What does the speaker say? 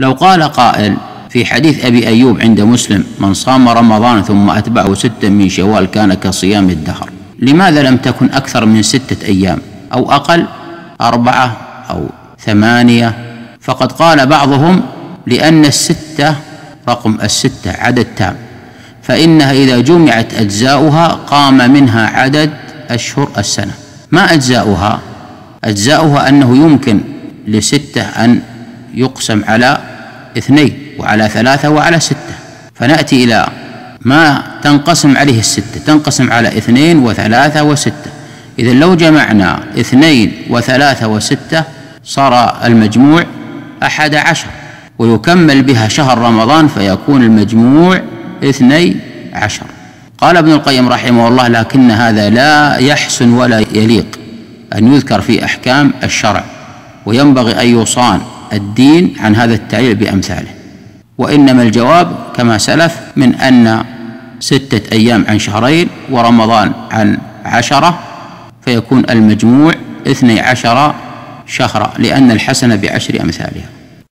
لو قال قائل في حديث أبي أيوب عند مسلم من صام رمضان ثم أتبعه ستا من شوال كان كصيام الدهر. لماذا لم تكن أكثر من ستة أيام؟ أو أقل أربعة أو ثمانية. فقد قال بعضهم لأن الستة رقم الستة عدد تام. فإنها إذا جمعت أجزاؤها قام منها عدد أشهر السنة. ما أجزاؤها؟ أجزاؤها أنه يمكن لستة أن يقسم على اثنين وعلى ثلاثة وعلى ستة. فنأتي إلى ما تنقسم عليه الستة. تنقسم على اثنين وثلاثة وستة. إذا لو جمعنا اثنين وثلاثة وستة صار المجموع أحد عشر. ويكمل بها شهر رمضان فيكون المجموع اثني عشر. قال ابن القيم رحمه الله لكن هذا لا يحسن ولا يليق أن يذكر في أحكام الشرع وينبغي أن يصان الدين عن هذا التعليل بأمثاله. وإنما الجواب كما سلف من أن ستة أيام عن شهرين ورمضان عن عشرة فيكون المجموع اثني عشر شهرا لأن الحسنة بعشر أمثالها.